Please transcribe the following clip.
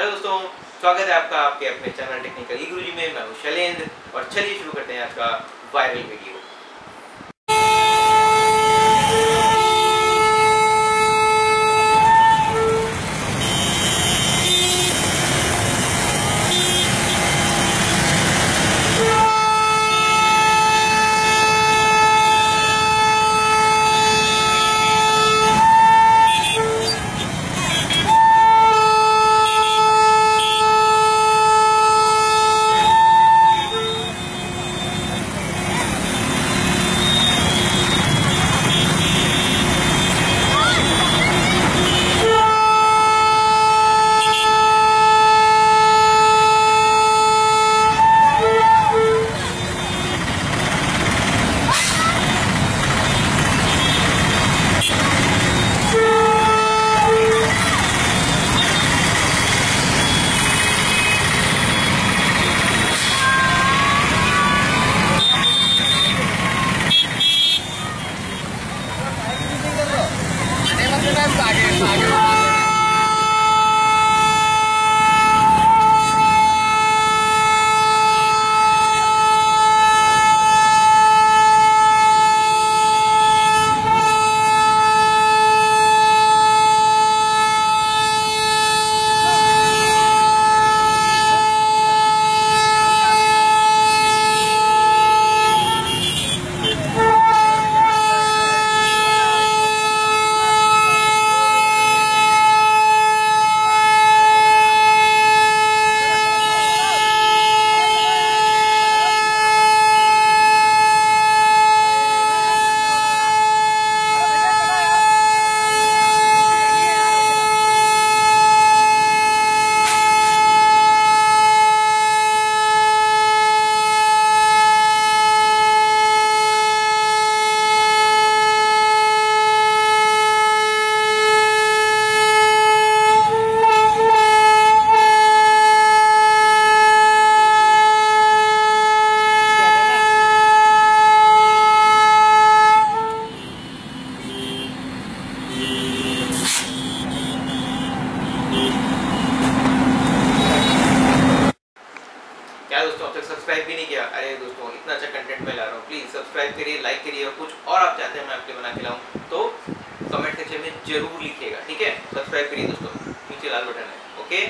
Hello दोस्तों, स्वागत है आपका आपके अपने चैनल टेक्निकल ई गुरुजी में। मैं हूँ शैलेंद्र और चलिए शुरू करते हैं आज का वायरल वीडियो सब्सक्राइब भी नहीं किया। अरे दोस्तों, इतना अच्छा कंटेंट मैं ला रहा हूँ। प्लीज़ सब्सक्राइब करिए लाइक करिए और कुछ और आप चाहते हैं मैं आपके बना के लाऊँ तो कमेंट सेक्शन में ज़रूर लिखिएगा, ठीक है? सब्सक्राइब करिए दोस्तों। नीचे लाल बटन है ओके